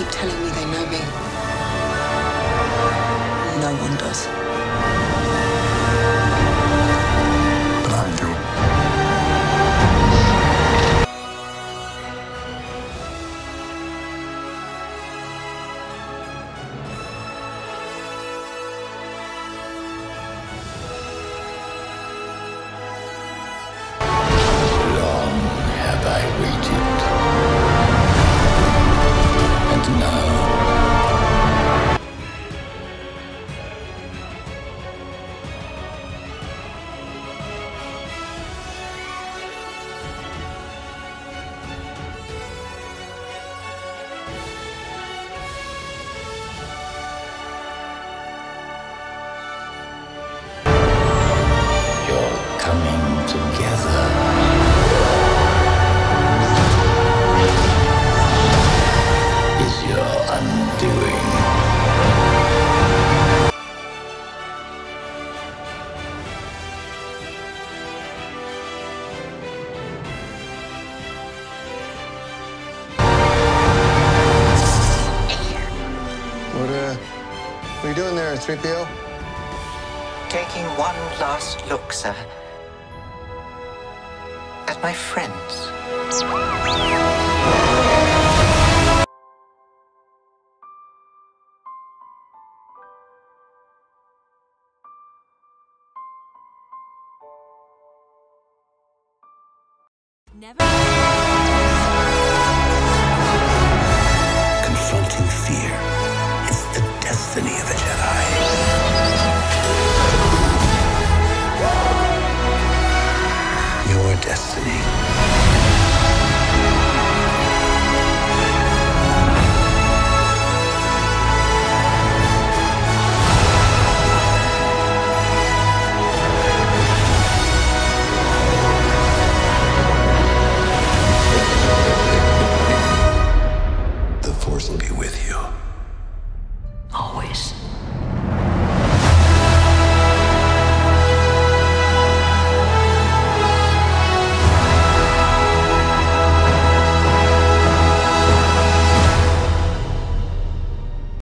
keep telling me they know me. You doing there, 3PO? Taking one last look, sir. At my friends. Confronting destiny of a Jedi. Your destiny